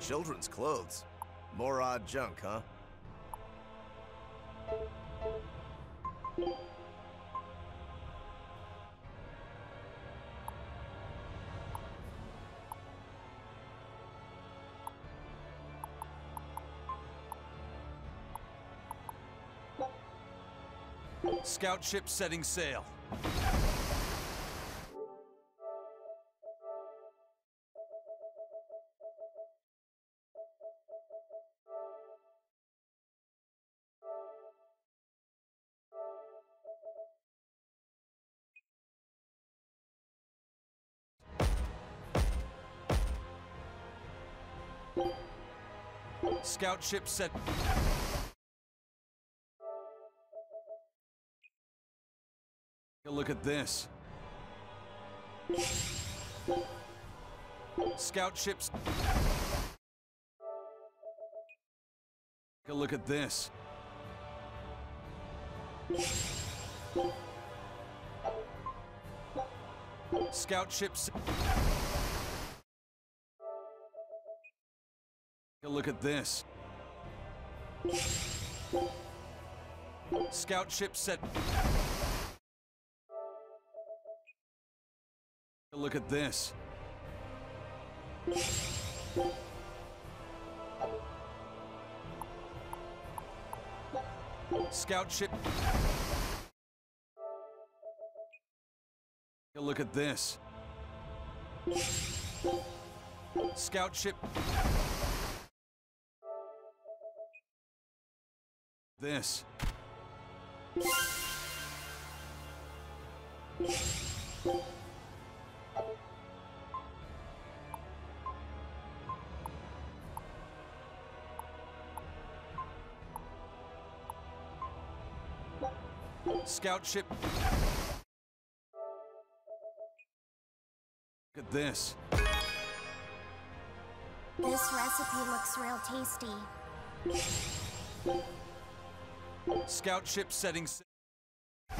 Children's clothes. More odd junk, huh? Scout ship setting sail. Scout ship set. Look at this. Scout ships. Take a look at this. Scout ships. Take a look at this. Scout ship set. Look at this. Scout ship. Look at this. Scout ship. This. Scout ship. Look at this. This recipe looks real tasty. Scout ship setting. s- Take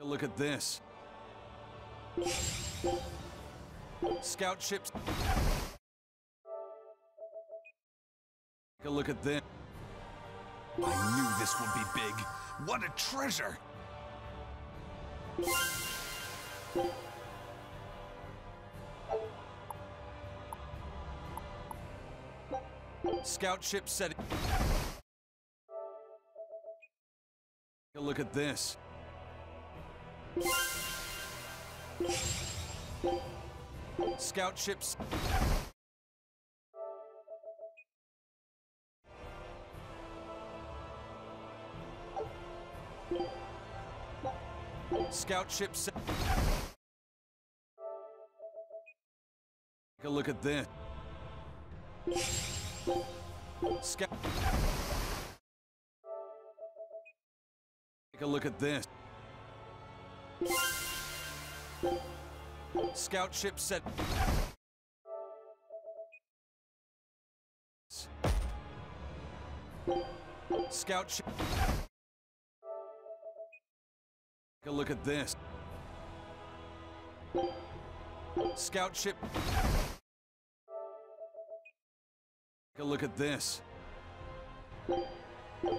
a Look at this. Scout ships. Take a look at this. I knew this would be big. What a treasure! Scout ship a look at this. Scout ships. Scout ship set. Take a look at this. Scout. Take a look at this. Scout ship set. Scout ship. A look at this. Scout ship. Take a look at this.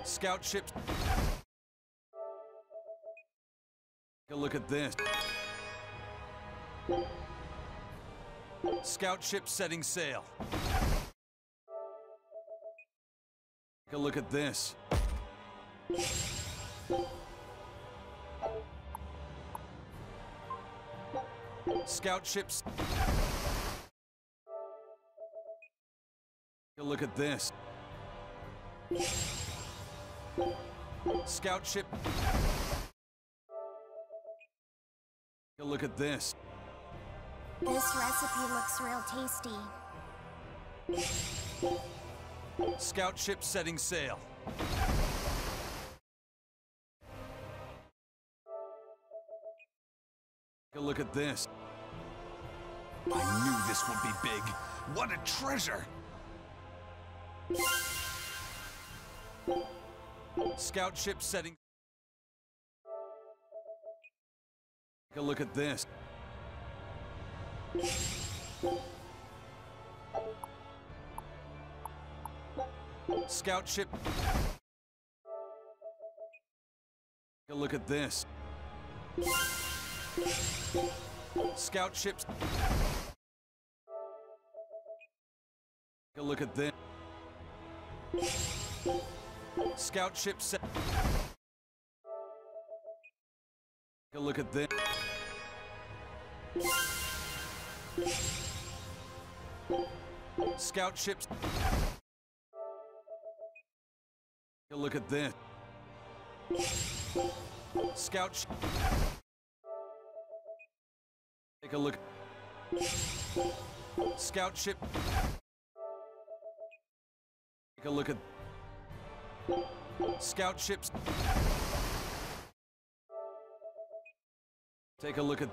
Scout ship. Take a look at this. Scout ship setting sail. Take a look at this. Scout ships. Look at this. Scout ship. Look at this. This recipe looks real tasty. Scout ship setting sail. Look at this. I knew this would be big. What a treasure! Scout ship setting. Take a look at this. Scout ship. Take a look at this. Scout ships. Take a look at this. Scout ship set. Take a look at this. Scout ships. Take a look at this. Scout. Take a look. Scout ship. Take a look at. Scout ships. Take a look at.